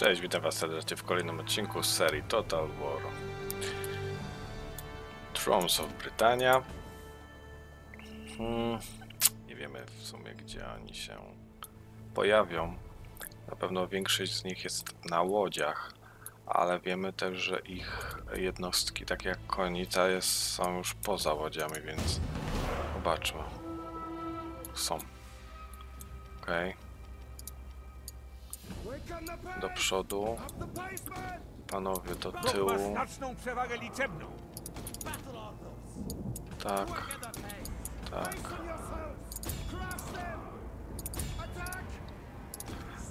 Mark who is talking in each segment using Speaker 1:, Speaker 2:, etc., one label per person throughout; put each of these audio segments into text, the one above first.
Speaker 1: Cześć, witam was serdecznie w kolejnym odcinku z serii Total War. Thrones of Britannia. Hmm, nie wiemy w sumie gdzie oni się pojawią. Na pewno większość z nich jest na łodziach, ale wiemy też, że ich jednostki, tak jak konica, jest, są już poza łodziami, więc zobaczmy. Są. Okej. Do przodu. Panowie do tyłu. Tak, tak.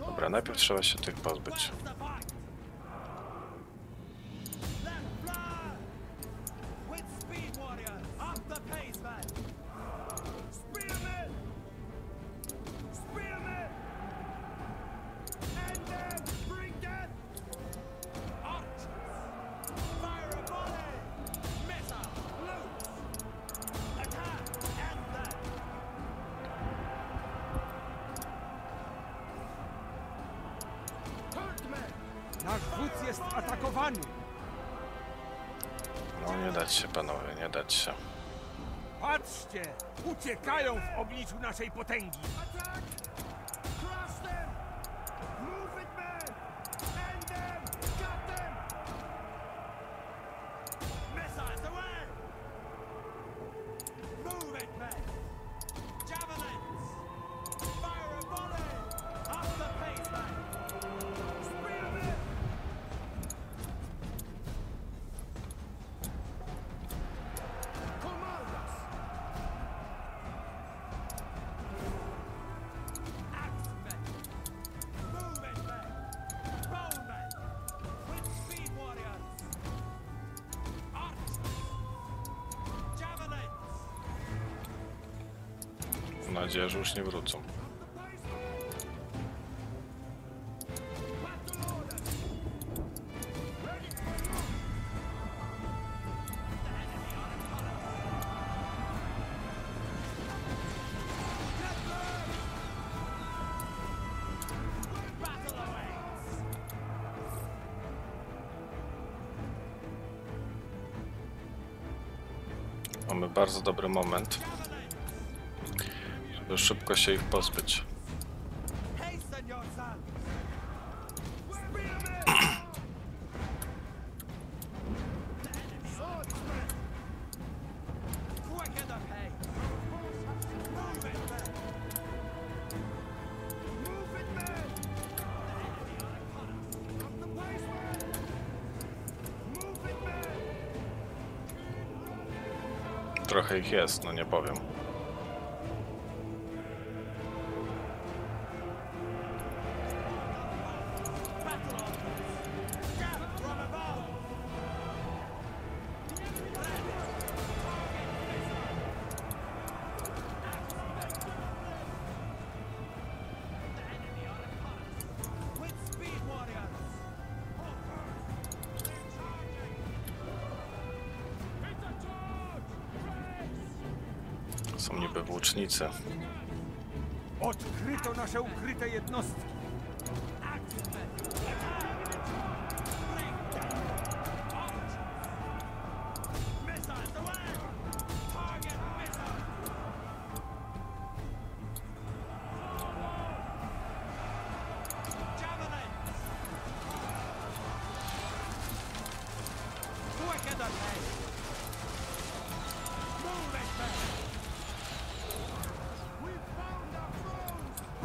Speaker 1: Dobra, najpierw trzeba się tych pozbyć.
Speaker 2: Jest atakowany.
Speaker 1: No nie dać się panowie, nie dać się.
Speaker 2: Patrzcie! Uciekają w obliczu naszej potęgi.
Speaker 1: Mam nadzieję, że już nie wrócą. Mamy bardzo dobry moment, szybko się ich pozbyć. Trochę ich jest, no nie powiem. Włócznicy.
Speaker 2: Odkryto nasze ukryte jednostki.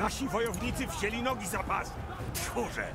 Speaker 2: Nasi wojownicy wzięli nogi za pas. Tchórze!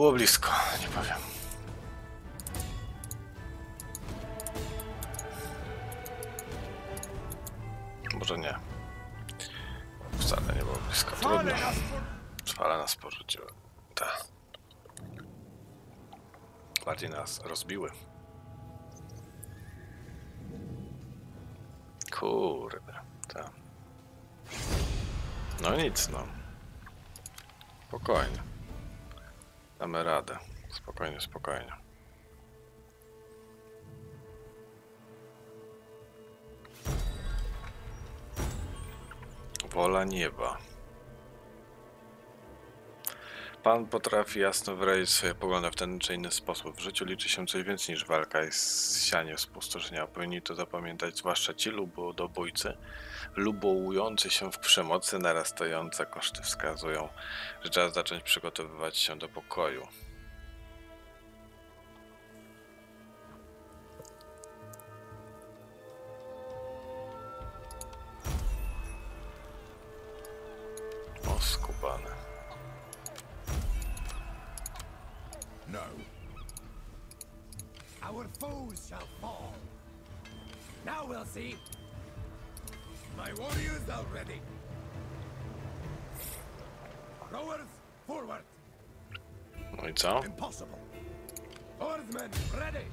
Speaker 1: Było blisko, nie powiem. Może nie. Wcale nie było blisko. Trudno.
Speaker 2: Ale nas po...
Speaker 1: Fale nas porzuciły. Tak. Bardziej nas rozbiły. Kurde. Tak. No nic, no. Spokojnie. Damy radę. Spokojnie, spokojnie. Wola nieba. Pan potrafi jasno wyrazić swoje poglądy w ten czy inny sposób. W życiu liczy się coś więcej niż walka i sianie spustoszenia. Powinni to zapamiętać zwłaszcza ci lubodobójcy, lubołujący się w przemocy narastające koszty wskazują, że trzeba zacząć przygotowywać się do pokoju. O, skubane.
Speaker 2: No.
Speaker 3: Our foes shall fall. Now we'll see.
Speaker 2: My warriors are ready.
Speaker 3: Rowers, forward.
Speaker 1: No i co?
Speaker 3: Impossible. Oarsmen, ready.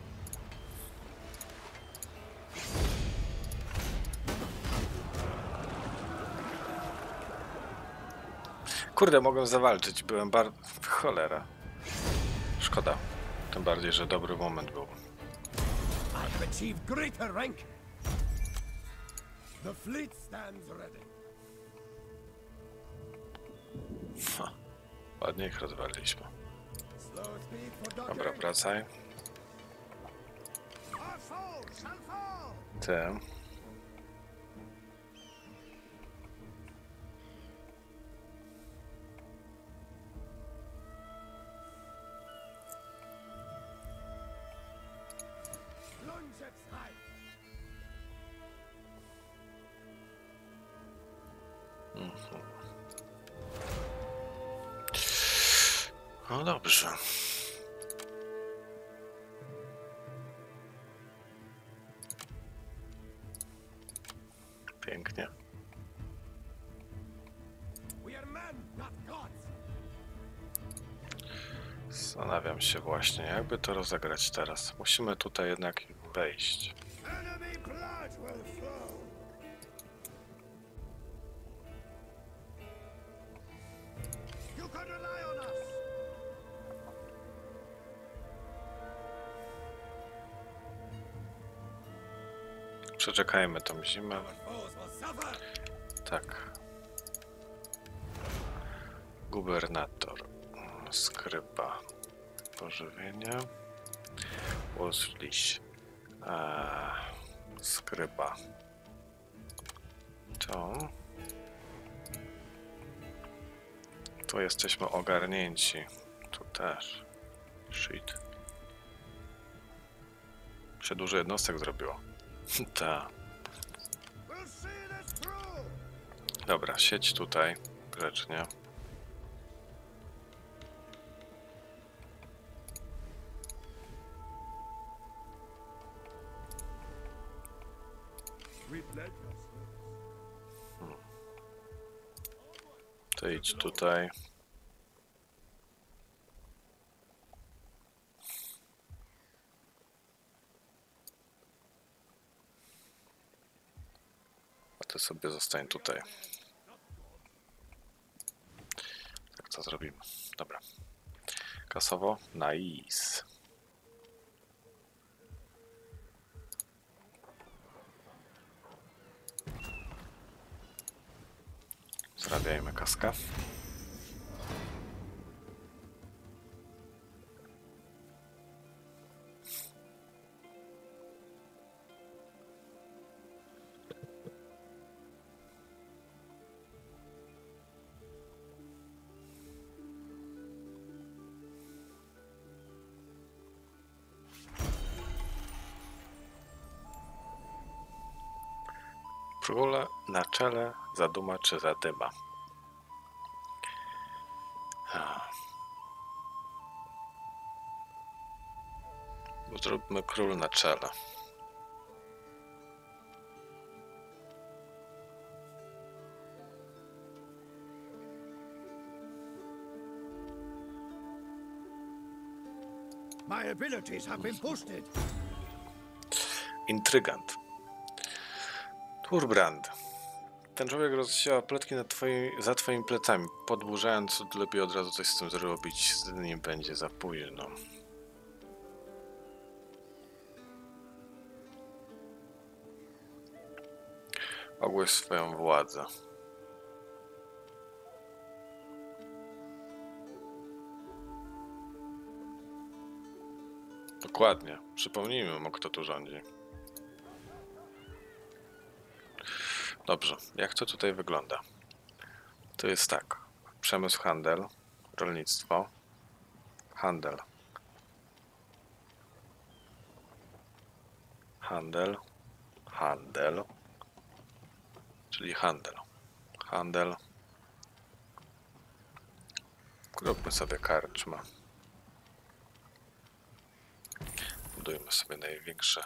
Speaker 1: Kurde, mogłem zawalczyć. Byłem bardzo... Cholera. Szkoda. Tym bardziej, że dobry moment był.
Speaker 3: I have achieved greater rank. The fleet stands ready.
Speaker 1: Ha. Ładnie ich rozwaliliśmy. Dobra, wracaj. Ty. No dobrze. Pięknie. Zastanawiam się właśnie, jakby to rozegrać teraz. Musimy tutaj jednak wejść. Przeczekajmy tą zimę. Tak. Gubernator. Skrypa. Pożywienie. Łosliś. Eee, skryba. To. Tu jesteśmy ogarnięci. Tu też. Shit. Się dużo jednostek zrobiło. Ta. Dobra, sieć tutaj grzecznie. Hmm. To idź tutaj, ty sobie zostań tutaj. Tak to zrobimy. Dobra. Kasowo? Nice. Zrabiajmy kaskę. Króle na czele zaduma czy zadyma. Zróbmy król na czele.
Speaker 3: My abilities have been boosted.
Speaker 1: Intrygant. Turbrand. Ten człowiek rozsiewa plotki na twoim, za twoimi plecami, podburzając, lepiej od razu coś z tym zrobić, nie będzie za późno. Ogłoś swoją władzę. Dokładnie. Przypomnijmy mu, kto tu rządzi. Dobrze, jak to tutaj wygląda? To jest tak. Przemysł, handel, rolnictwo, handel. Handel, handel, czyli handel. Handel. Róbmy sobie karczmę. Budujmy sobie największe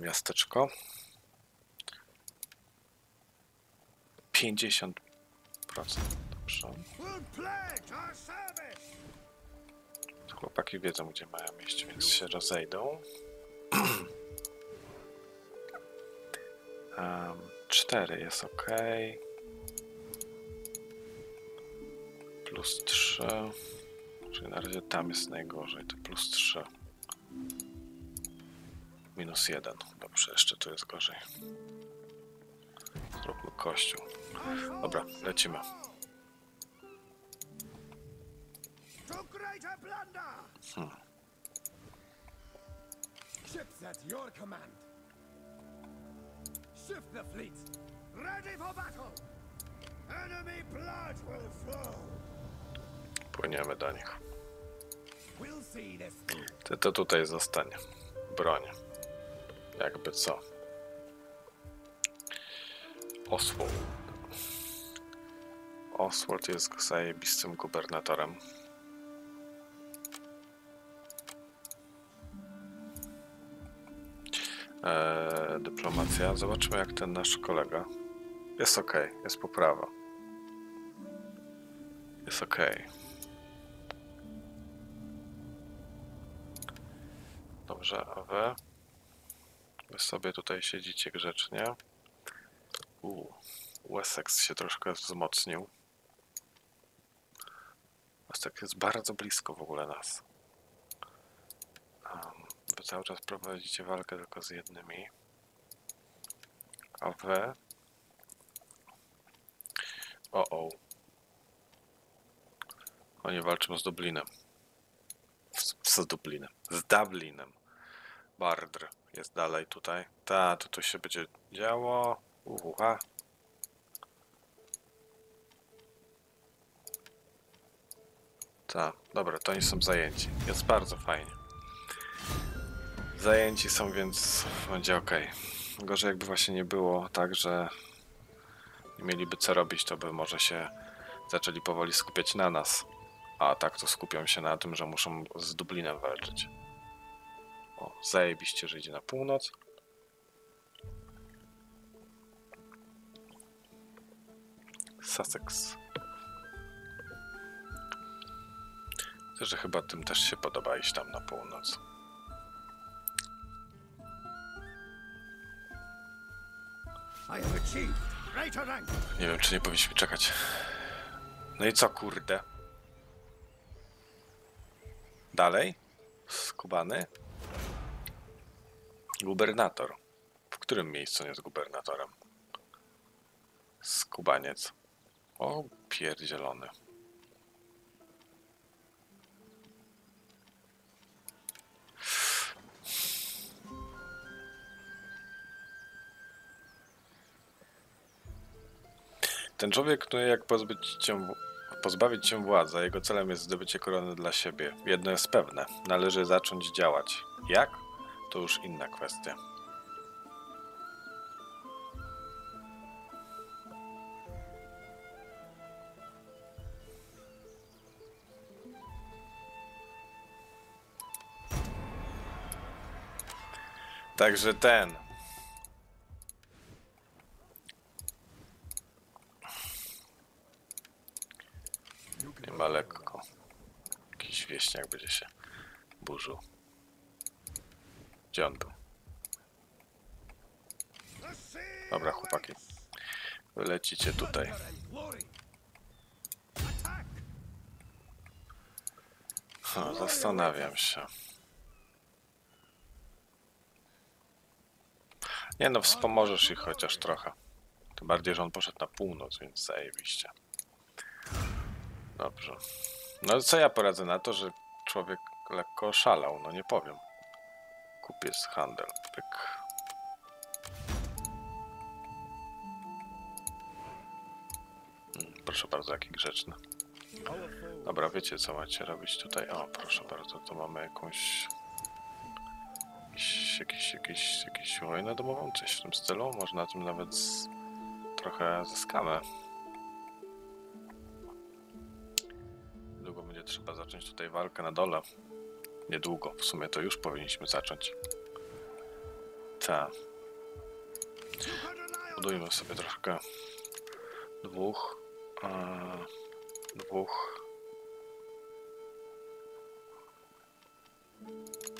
Speaker 1: miasteczko. 50%. Dobrze. Chłopaki wiedzą, gdzie mają iść, więc się rozejdą. um, 4 jest ok. Plus 3. Czyli na razie tam jest najgorzej, to plus 3. Minus 1. Dobrze, jeszcze tu jest gorzej. Zróbmy kościół. Dobra, lecimy. Hmm.
Speaker 3: Ships at your command. Shift the fleet. Ready for battle. Enemy blood will flow.
Speaker 1: Płyniemy do nich. Ty to tutaj zostanie. Broń. Jakby co. Oswald. Oswald jest zajebistym gubernatorem. Eee, dyplomacja. Zobaczmy jak ten nasz kolega. Jest ok, jest poprawa. Jest ok. Dobrze, a wy? Wy sobie tutaj siedzicie grzecznie. U, Wessex się troszkę wzmocnił. Wessex jest bardzo blisko w ogóle nas. Wy cały czas prowadzicie walkę tylko z jednymi. A wy? O, o. Oni walczą z Dublinem. Z, z Dublinem. Z Dublinem. Bardr jest dalej tutaj. Ta, to tu się będzie działo. Uhuha. Ta, dobra, to oni są zajęci. Jest bardzo fajnie. Zajęci są, więc będzie ok. Gorzej jakby właśnie nie było tak, że nie mieliby co robić, to by może się zaczęli powoli skupiać na nas. A tak to skupią się na tym, że muszą z Dublinem walczyć. O, zajebiście, że idzie na północ. Sussex. Myślę, że chyba tym też się podoba iść tam na północ. Nie wiem, czy nie powinniśmy czekać. No i co, kurde? Dalej? Skubany? Gubernator. W którym miejscu on jest gubernatorem? Skubaniec. O, pierdzielony. Ten człowiek knuje jak pozbyć cię, pozbawić cię władzy, jego celem jest zdobycie korony dla siebie. Jedno jest pewne, należy zacząć działać. Jak? To już inna kwestia. Także ten. Nie ma lekko. Jakiś wieśniak będzie się burzył. Gdzie on Dobra, chłopaki. Wy lecicie tutaj. Ha, zastanawiam się. Nie no, wspomożesz ich chociaż trochę. Tym bardziej, że on poszedł na północ, więc zajebiście. Dobrze. No co ja poradzę na to, że człowiek lekko szalał, no nie powiem. Kupiec, handel, pyk. Mm, Proszę bardzo, jaki grzeczny. Dobra, wiecie co macie robić tutaj? O, proszę bardzo, to mamy jakąś... Jakiś, jakiś, jakiś, jakiś wojnę domową, coś w tym stylu? Może na tym nawet z... trochę zyskamy. Niedługo będzie trzeba zacząć tutaj walkę na dole. Niedługo, w sumie to już powinniśmy zacząć.
Speaker 3: 200 Nile
Speaker 1: budujmy sobie troszkę. Dwóch, a, dwóch,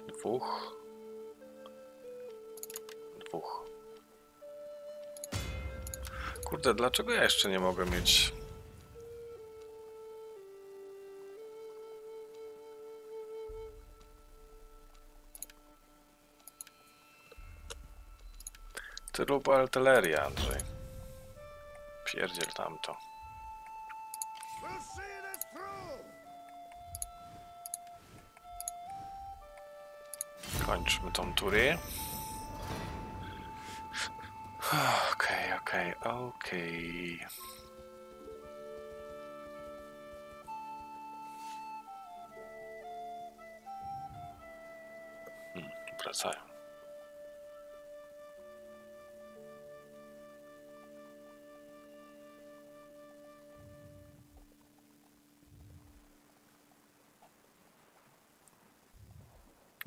Speaker 1: dwóch, dwóch. Kurde, dlaczego ja jeszcze nie mogę mieć... Ty rób artylerię, Andrzej. Pierdziel tamto. Kończmy tą turę. Okej, okej, okej. Hmm,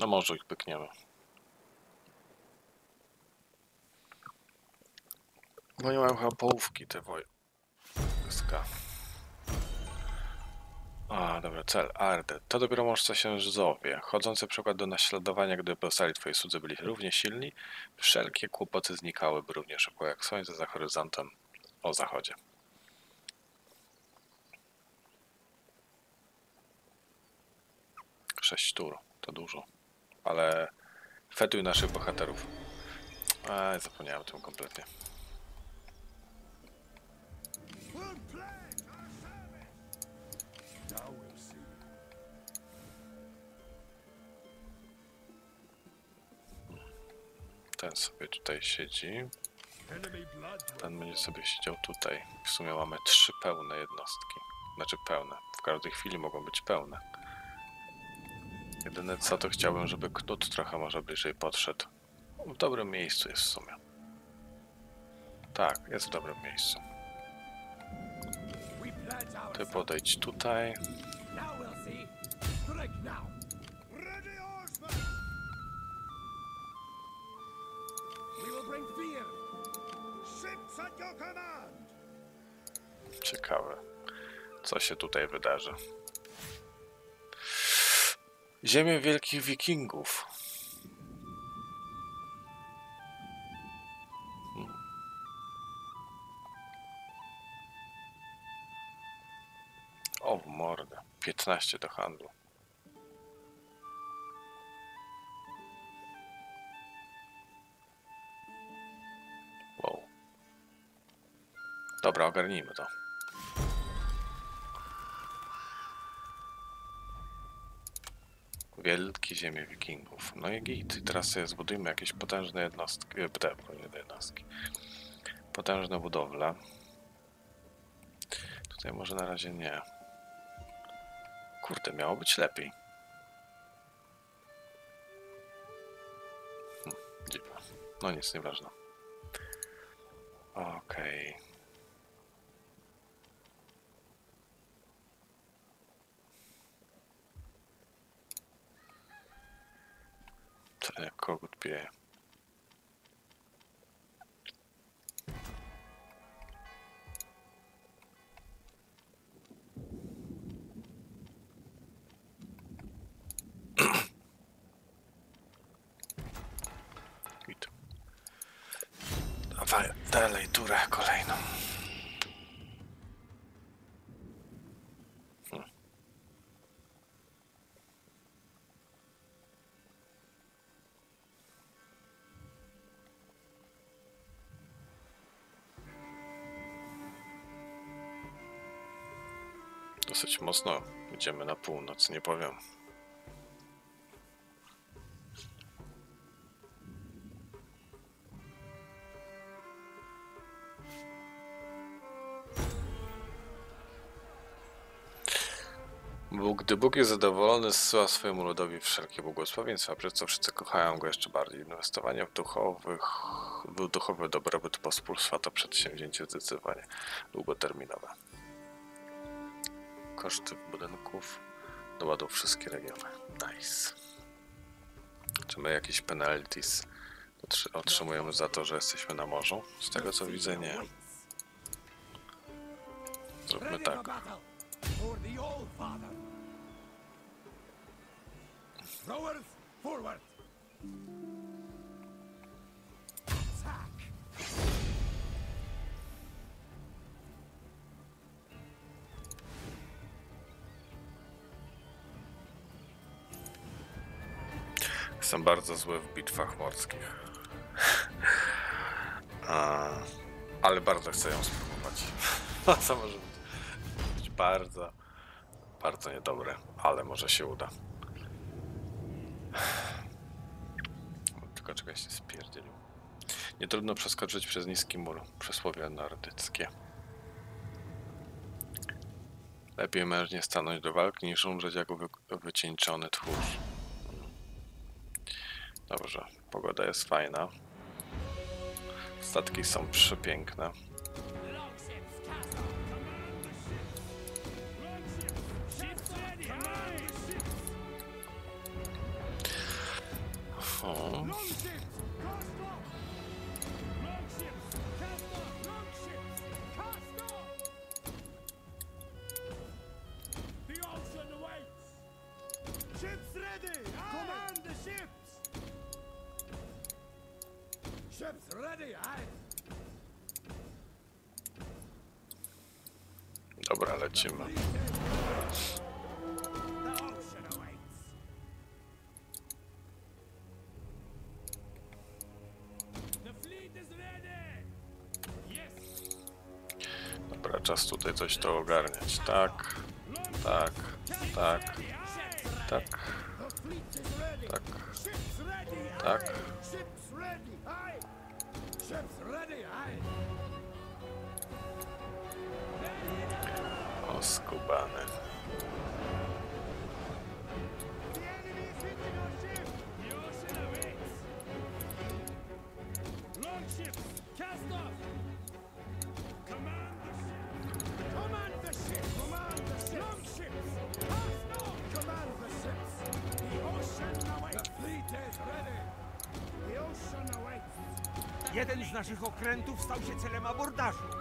Speaker 1: No może ich pykniemy. Bo nie mają chyba połówki te wojska. A, dobra, cel, Arde. To dopiero możca się zowie. Chodzący przykład do naśladowania, gdyby pozostali twoi słudzy byli równie silni, wszelkie kłopoty znikałyby równie szybko jak słońce za horyzontem o zachodzie. Sześć tur, to dużo. Ale fetuj naszych bohaterów. A, zapomniałem o tym kompletnie. Ten sobie tutaj siedzi. Ten będzie sobie siedział tutaj. W sumie mamy trzy pełne jednostki. Znaczy pełne. W każdej chwili mogą być pełne. Jedyne co to chciałbym, żeby Knut trochę może bliżej podszedł. W dobrym miejscu jest w sumie. Tak, jest w dobrym miejscu. Ty podejdź tutaj. Ciekawe, co się tutaj wydarzy. Ziemię Wielkich Wikingów. O, mordę. 15 do handlu. Wow. Dobra, ogarnijmy to. Wielkie ziemie wikingów. No i git. Teraz sobie zbudujmy jakieś potężne jednostki. e, Te, jednostki. Potężne budowle. Tutaj może na razie nie. Kurde, miało być lepiej. Hm, dziwne. No nic, nieważne. Okej. To jak Dosyć mocno idziemy na północ, nie powiem. Bóg, gdy Bóg jest zadowolony, zsyła swojemu ludowi wszelkie błogosławieństwa, przez co wszyscy kochają go jeszcze bardziej. Inwestowanie w, duchowych, w duchowy dobrobyt pospólstwa to przedsięwzięcie zdecydowanie długoterminowe. Koszty budynków doładą wszystkie regiony. Nice. Czy my jakieś penalties otrzy- otrzymujemy za to, że jesteśmy na morzu? Z tego co widzę, nie. Zróbmy tak.
Speaker 3: Throwers forward.
Speaker 1: Jestem bardzo zły w bitwach morskich. Ale bardzo chcę ją spróbować. No, co może być, być bardzo, bardzo niedobre, ale może się uda. Tylko czegoś się spierdzielił. Nie trudno przeskoczyć przez niski mur. Przysłowie nordyckie. Lepiej mężnie stanąć do walki niż umrzeć jako wy wycieńczony tchórz. Dobrze, pogoda jest fajna. Statki są przepiękne.
Speaker 3: Ships ready. Command the ships. Ships ready.
Speaker 1: Dobra, lecimy. Dobra, czas tutaj coś to ogarniać. Tak, tak, tak, tak, Tak, tak.
Speaker 3: Aye.
Speaker 2: Jeden z naszych okrętów stał się celem abordażu.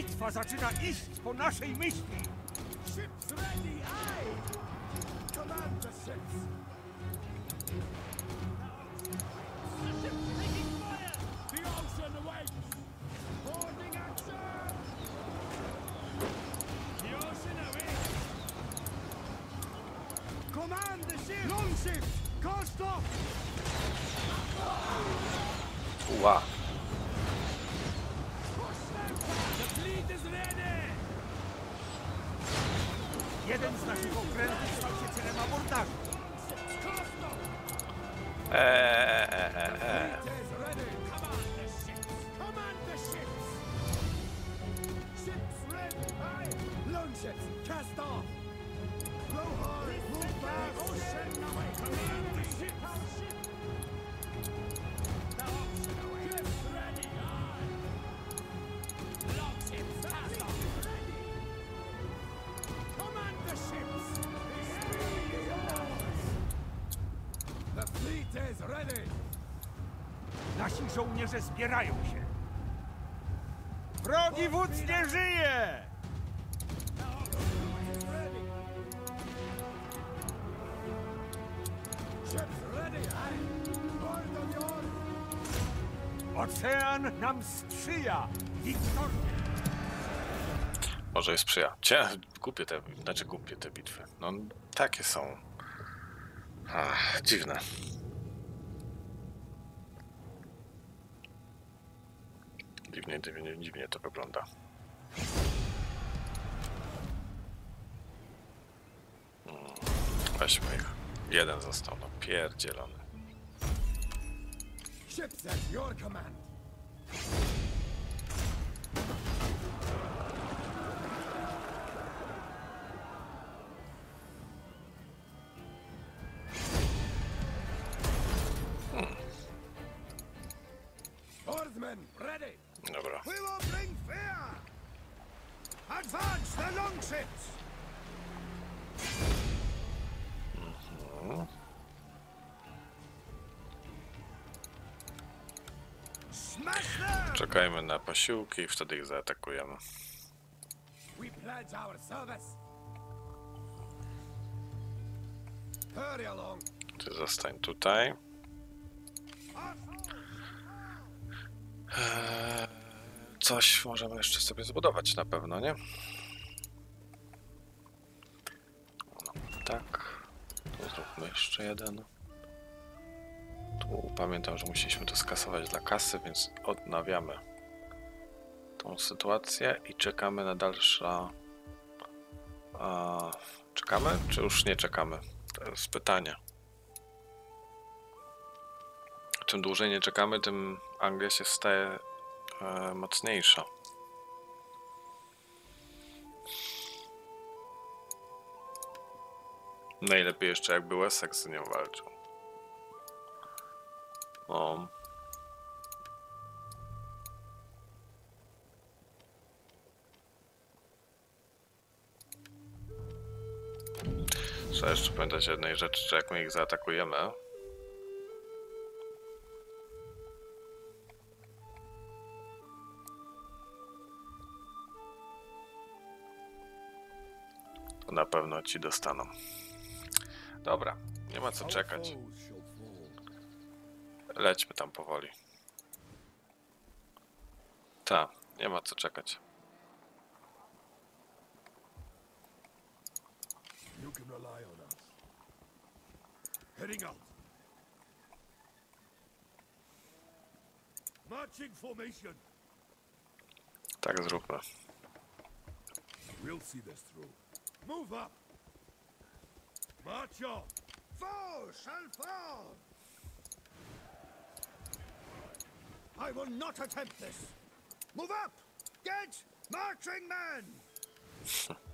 Speaker 2: Bitwa zaczyna iść po naszej myśli.
Speaker 3: Ships ready, aye! Command the ships! The ship's taking fire! The ocean awaits! Boarding action! The ocean awaits! Command the ship! Longships! Cast off!
Speaker 1: Ła.
Speaker 2: Nasi żołnierze zbierają się. Wrogi wódz nie żyje! Ocean nam sprzyja! Wiktoria!
Speaker 1: Może jest sprzyja. Cie, głupie te, znaczy głupie te bitwy. No, takie są. Ach, dziwne. Dziwnie, dziwnie, dziwnie to wygląda. Mm, Weźmy ich. Jeden został, no pierdzielony.
Speaker 3: ships at your command.
Speaker 1: Czekajmy na posiłki i wtedy ich zaatakujemy. Ty zostań tutaj. Eee, Coś możemy jeszcze sobie zbudować na pewno, nie? No, tak. Tu zróbmy jeszcze jeden. Tu pamiętam, że musieliśmy to skasować dla kasy, więc odnawiamy tą sytuację i czekamy na dalsza. A, czekamy, czy już nie czekamy? To jest pytanie. Czym dłużej nie czekamy, tym Anglia się staje e, mocniejsza. Najlepiej jeszcze jakby Wessex z nią walczył. O. Trzeba jeszcze pamiętać jednej rzeczy, że jak my ich zaatakujemy, to na pewno ci dostaną. Dobra, nie ma co czekać. Lećmy tam powoli. Ta, nie ma co czekać.
Speaker 3: Heading out. Marching formation.
Speaker 1: Tak zróbmy.
Speaker 3: We'll see this through. Move up. March on. Foe shall. I will not attempt this. Move up! Get marching men!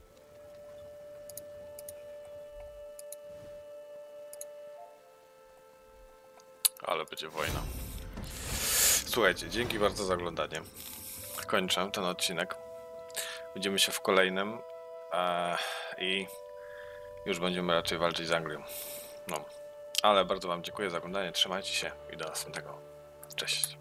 Speaker 1: Ale będzie wojna. Słuchajcie, dzięki bardzo za oglądanie. Kończę ten odcinek. Widzimy się w kolejnym e, i już będziemy raczej walczyć z Anglią. No, ale bardzo Wam dziękuję za oglądanie. Trzymajcie się i do następnego. Cześć.